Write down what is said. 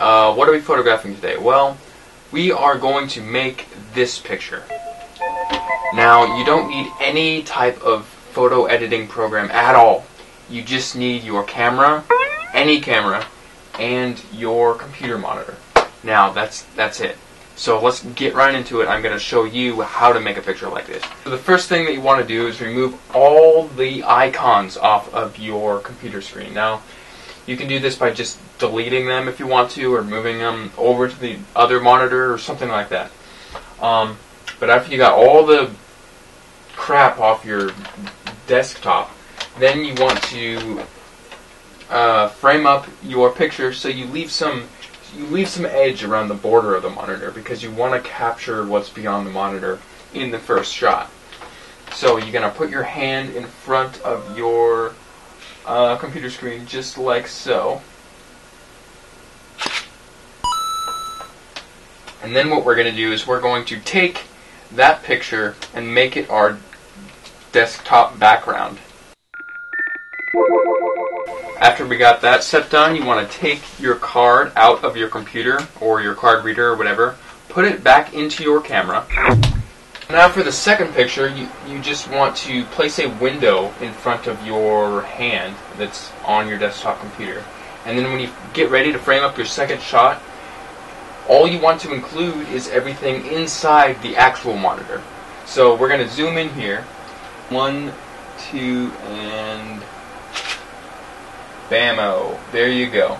uh, what are we photographing today? Well, we are going to make this picture. Now, you don't need any type of photo editing program at all. You just need your camera, any camera, and your computer monitor. Now, that's that's it. So let's get right into it. I'm going to show you how to make a picture like this. So the first thing that you want to do is remove all the icons off of your computer screen. Now, you can do this by just deleting them if you want to, or moving them over to the other monitor or something like that. Um, but after you got all the crap off your desktop, then you want to uh, frame up your picture so you leave some you leave some edge around the border of the monitor because you want to capture what's beyond the monitor in the first shot. So you're going to put your hand in front of your uh, computer screen just like so. And then what we're going to do is we're going to take that picture and make it our desktop background. After we got that set done, you want to take your card out of your computer or your card reader or whatever, put it back into your camera. Now for the second picture, you, you just want to place a window in front of your hand that's on your desktop computer. And then when you get ready to frame up your second shot, all you want to include is everything inside the actual monitor. So we're going to zoom in here. One, two, and Bammo. There you go.